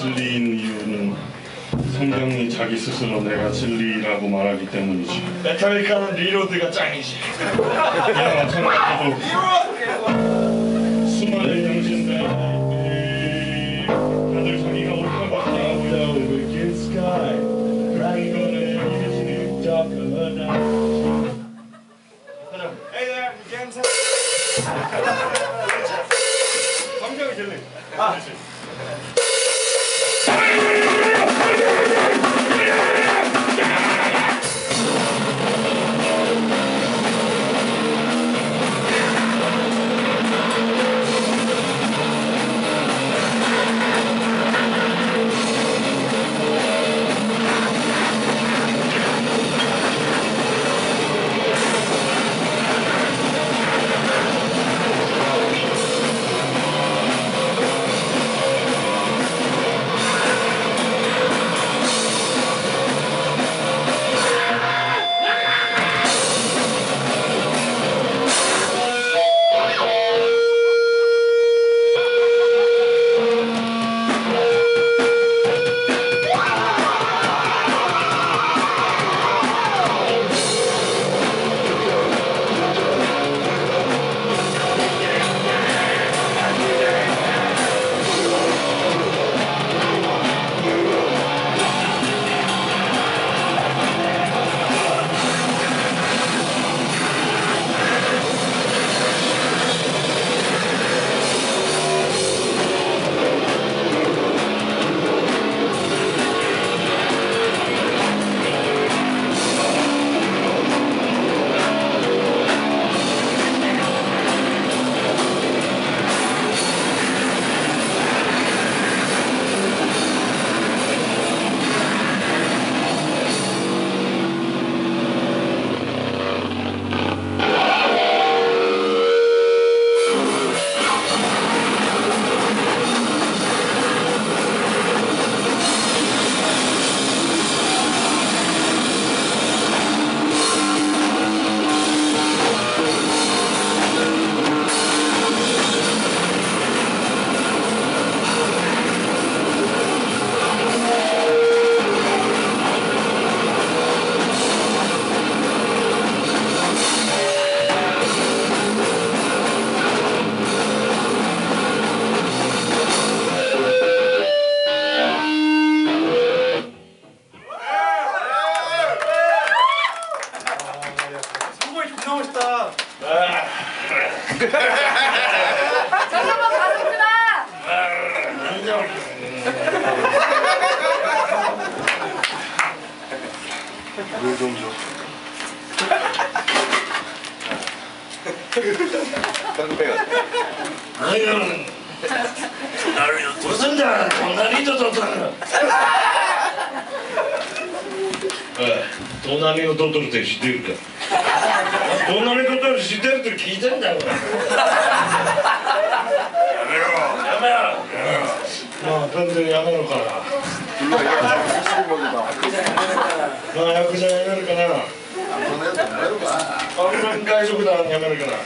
진리인 이유는 성경이 자기 스스로 내가 진리라고 말하기 때문이지. 메탈리카는 리로드가 짱이지. 이와 마찬가지로 ったんだよ。何んなるよどうすんだこんなにと取ったんだおい隣を取っとる知ってるか。隣の取る知ってるって聞いてんだよ。やめろ。やめろまあ全にやめろから。まあ役者やめるかな。 얼른 가해주고 나는 야매를 그나.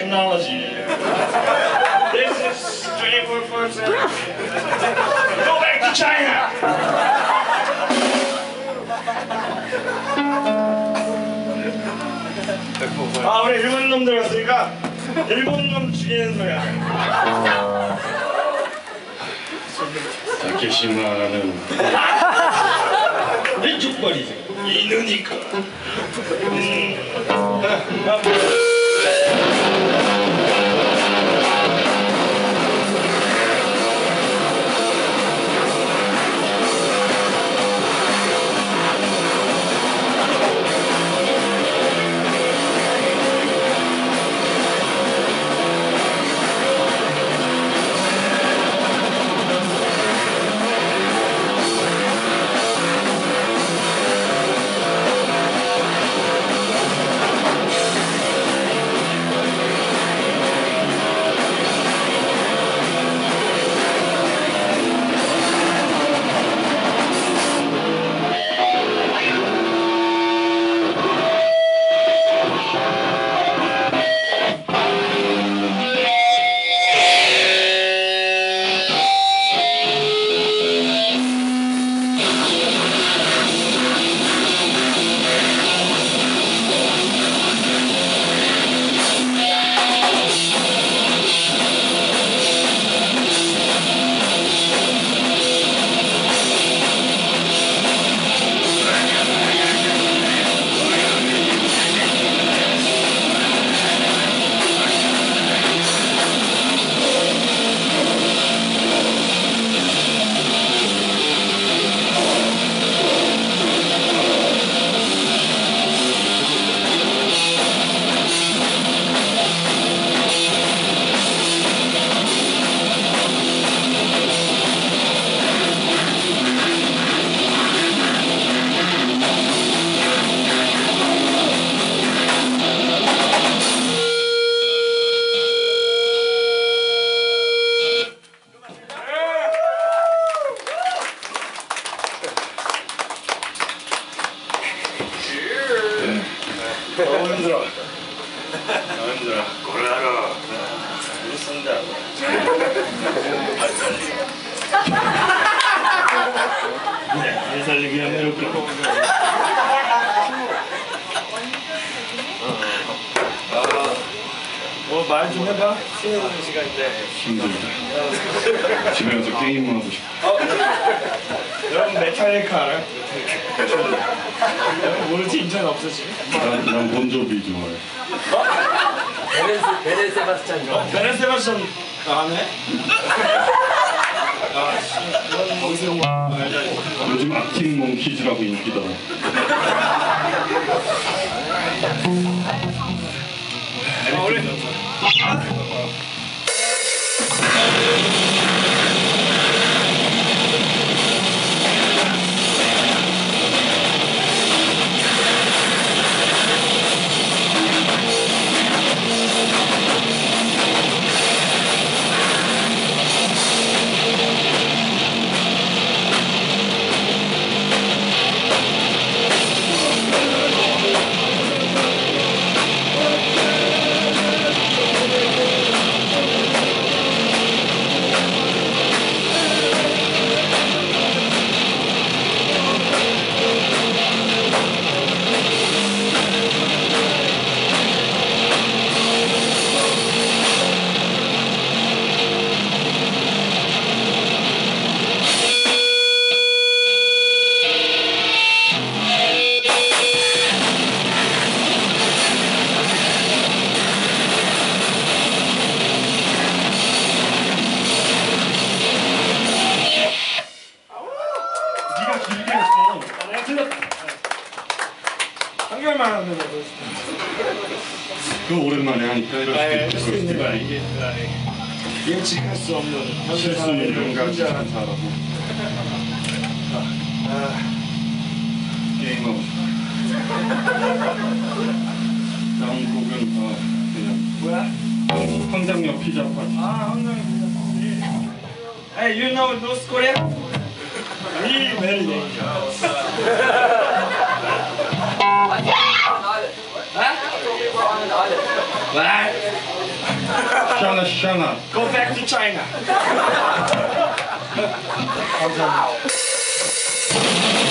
Technology. This is 24 7. Go back to China! 아, 우리 일본 놈들 왔으니까 일본 놈 죽이는 소리야. 다케시마는 왼쪽 발이지. 이누니까. 음. Yeah. 너무 힘들어. 너무 힘들어. 고라로. 못 쓴다고. 네, 일 살리기 하면 이렇게. 말 좀 해봐. 쉬는 시간인데. 힘들다. 집에 가서 게임하고 싶어. 여러분 메탈리카 알아요? 여러분 모르지 인천 없어지? 난, 난 본조비 좋아해. 베네, 베네 세바스찬 좋아. 베네 세바스찬 아네? 아씨 이건 거기서 온 거. 요즘 악팅 몽키즈라고 인기더라. 아, 우리 네 그거 오랜만에 하니까 이럴 할 수도 수 있고 그럴 수도 있고. 예측할 수 없는 이런 가지 혼자 않다라고. 게임하고 싶어. 다음 곡은 어, 그냥 뭐야? 황장역 피자 파티. 아, 한강이 Hey, you know North Korea? We very dangerous. 샤나 샤나. Go back to China. 지